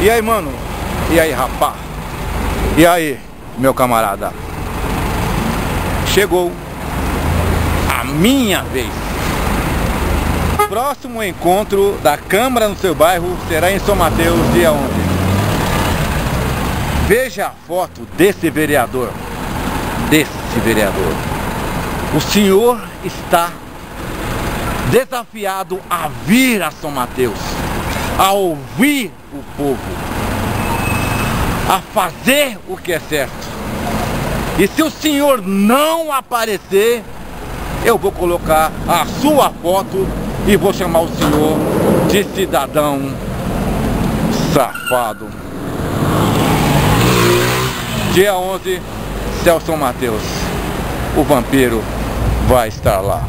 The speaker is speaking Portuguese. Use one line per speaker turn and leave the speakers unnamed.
E aí, mano? E aí, rapá? E aí, meu camarada? Chegou a minha vez. Próximo encontro da Câmara no seu bairro será em São Mateus, dia 11. Veja a foto desse vereador. Desse vereador. O senhor está desafiado a vir a São Mateus, a ouvir o povo, a fazer o que é certo. E se o senhor não aparecer, eu vou colocar a sua foto e vou chamar o senhor de cidadão safado. Dia 11, Celso Mateus, o vampiro vai estar lá.